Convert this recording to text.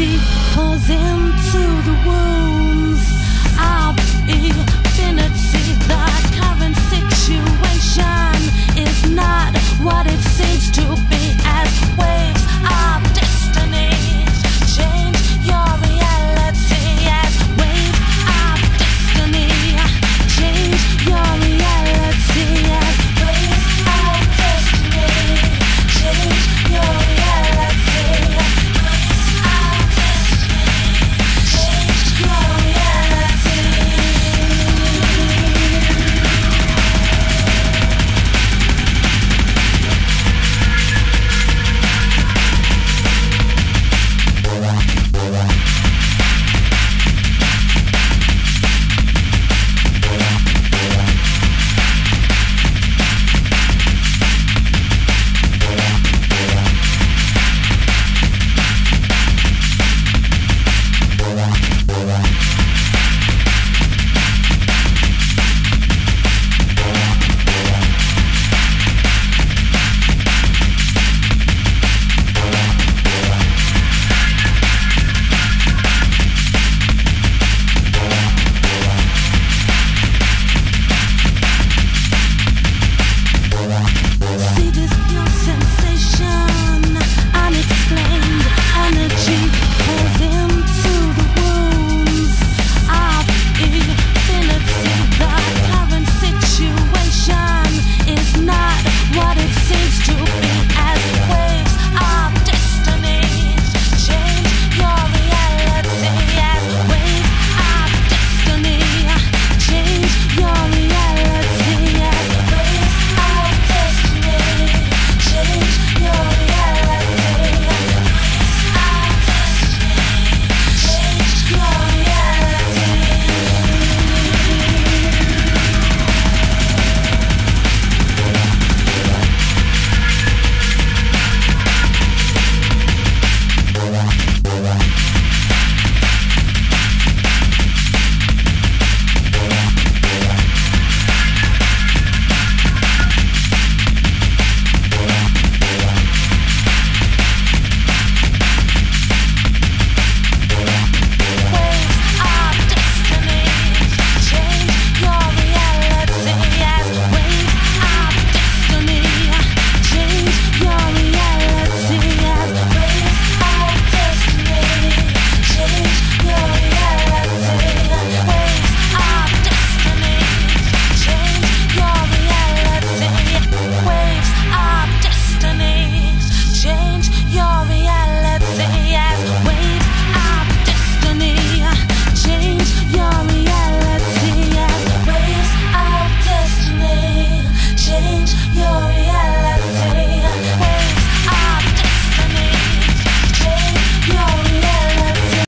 she pours into the world.